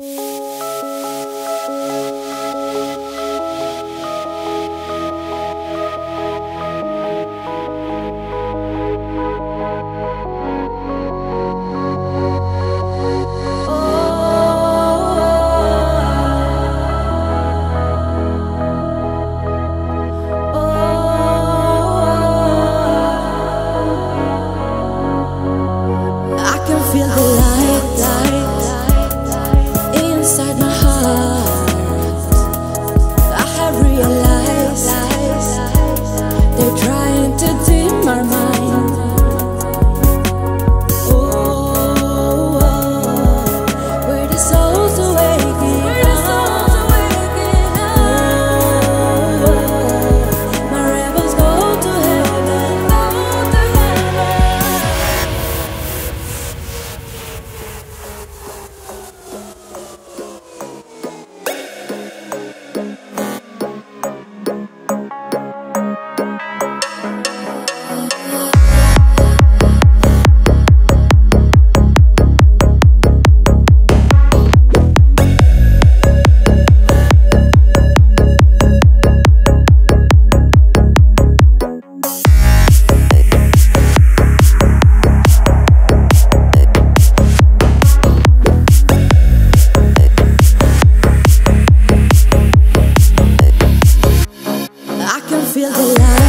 Música 后来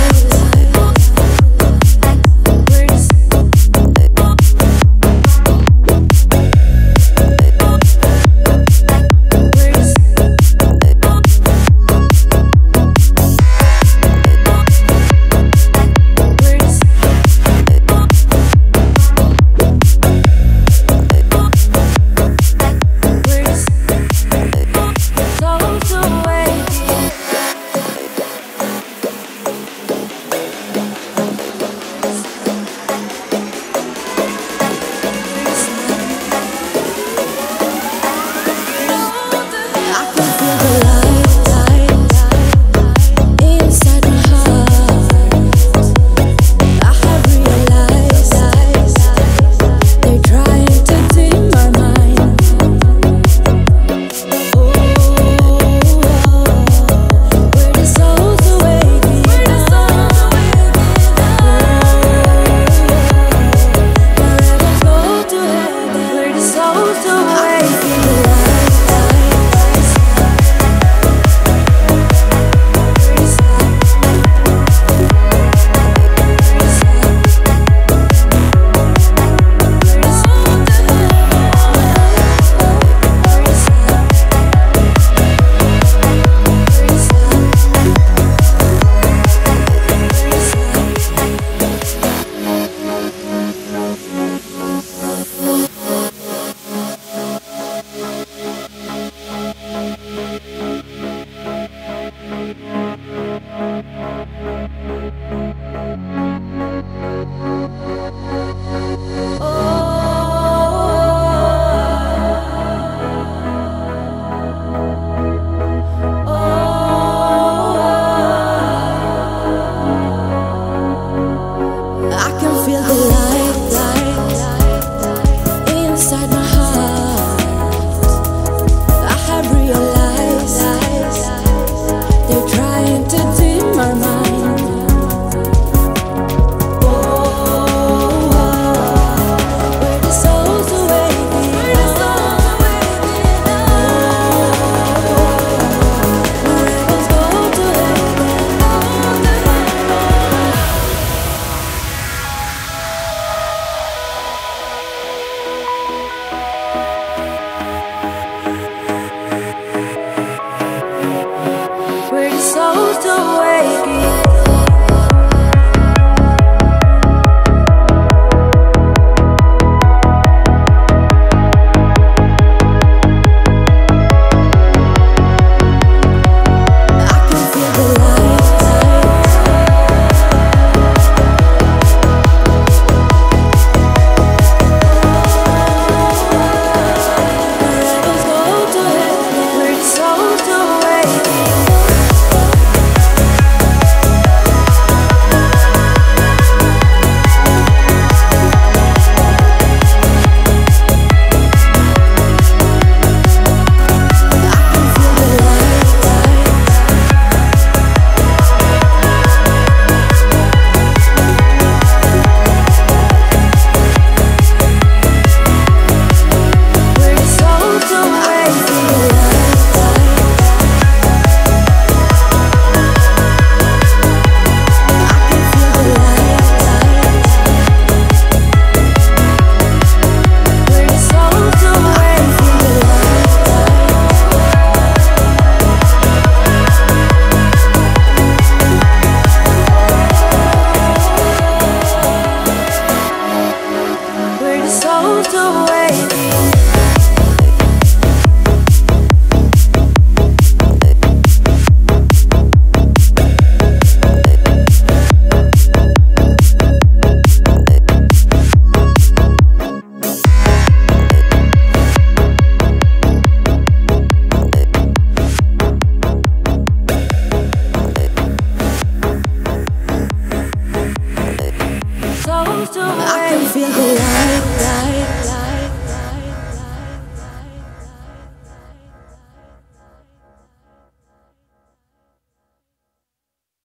I can feel the light, light.